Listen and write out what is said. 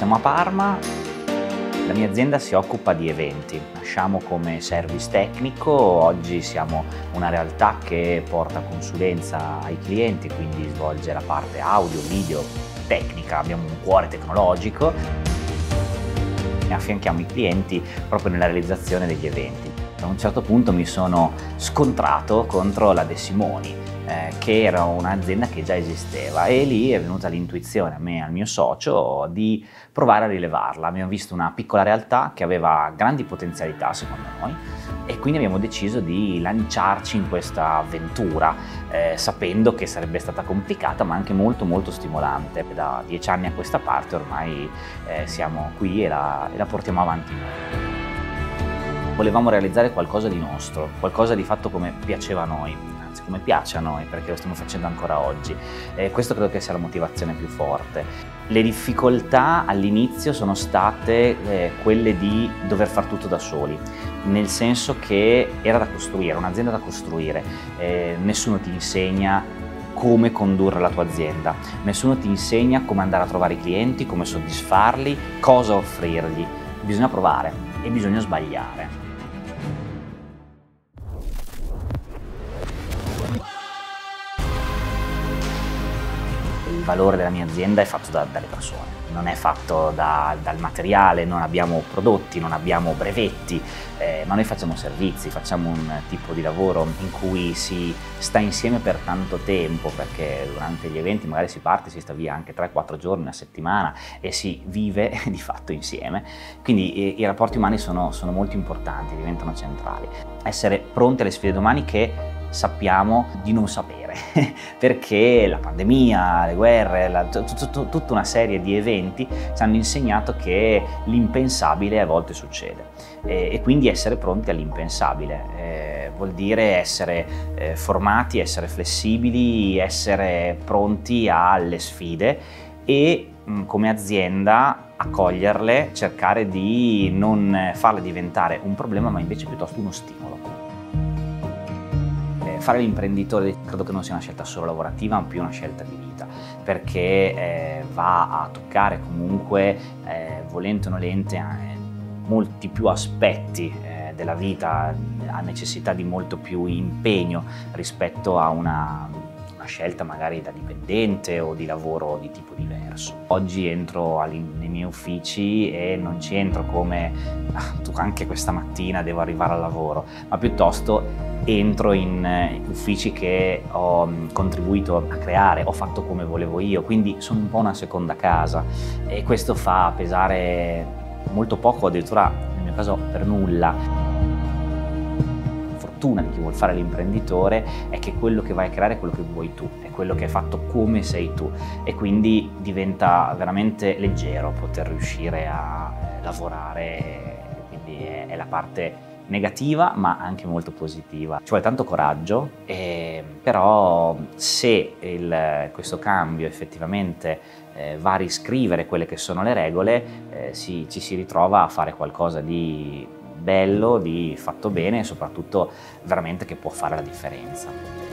Siamo a Parma, la mia azienda si occupa di eventi, nasciamo come service tecnico, oggi siamo una realtà che porta consulenza ai clienti, quindi svolge la parte audio, video, tecnica, abbiamo un cuore tecnologico. E affianchiamo i clienti proprio nella realizzazione degli eventi. A un certo punto mi sono scontrato contro la De Simoni, eh, che era un'azienda che già esisteva e lì è venuta l'intuizione a me e al mio socio di provare a rilevarla. Abbiamo visto una piccola realtà che aveva grandi potenzialità secondo noi e quindi abbiamo deciso di lanciarci in questa avventura eh, sapendo che sarebbe stata complicata ma anche molto molto stimolante. Da dieci anni a questa parte ormai eh, siamo qui e la, e la portiamo avanti noi volevamo realizzare qualcosa di nostro, qualcosa di fatto come piaceva a noi, anzi come piace a noi perché lo stiamo facendo ancora oggi e questo credo che sia la motivazione più forte. Le difficoltà all'inizio sono state eh, quelle di dover far tutto da soli, nel senso che era da costruire, un'azienda da costruire, eh, nessuno ti insegna come condurre la tua azienda, nessuno ti insegna come andare a trovare i clienti, come soddisfarli, cosa offrirgli, bisogna provare e bisogna sbagliare. Valore della mia azienda è fatto da, dalle persone, non è fatto da, dal materiale, non abbiamo prodotti, non abbiamo brevetti, eh, ma noi facciamo servizi, facciamo un tipo di lavoro in cui si sta insieme per tanto tempo, perché durante gli eventi magari si parte, si sta via anche 3-4 giorni, a settimana e si vive di fatto insieme. Quindi eh, i rapporti umani sono, sono molto importanti, diventano centrali. Essere pronti alle sfide domani che sappiamo di non sapere, perché la pandemia, le guerre, la, tutta una serie di eventi ci hanno insegnato che l'impensabile a volte succede. E, e quindi essere pronti all'impensabile eh, vuol dire essere eh, formati, essere flessibili, essere pronti alle sfide e mh, come azienda accoglierle, cercare di non farle diventare un problema ma invece piuttosto uno stimolo fare l'imprenditore credo che non sia una scelta solo lavorativa, ma più una scelta di vita, perché eh, va a toccare comunque, eh, volente o nolente, eh, molti più aspetti eh, della vita, ha necessità di molto più impegno rispetto a una scelta magari da dipendente o di lavoro di tipo diverso. Oggi entro nei miei uffici e non ci entro come ah, anche questa mattina devo arrivare al lavoro, ma piuttosto entro in eh, uffici che ho mm, contribuito a creare, ho fatto come volevo io, quindi sono un po' una seconda casa e questo fa pesare molto poco, addirittura nel mio caso per nulla fortuna di chi vuole fare l'imprenditore è che quello che vai a creare è quello che vuoi tu, è quello che è fatto come sei tu e quindi diventa veramente leggero poter riuscire a lavorare, quindi è, è la parte negativa ma anche molto positiva. Ci vuole tanto coraggio, eh, però se il, questo cambio effettivamente eh, va a riscrivere quelle che sono le regole, eh, si, ci si ritrova a fare qualcosa di bello, di fatto bene e soprattutto veramente che può fare la differenza.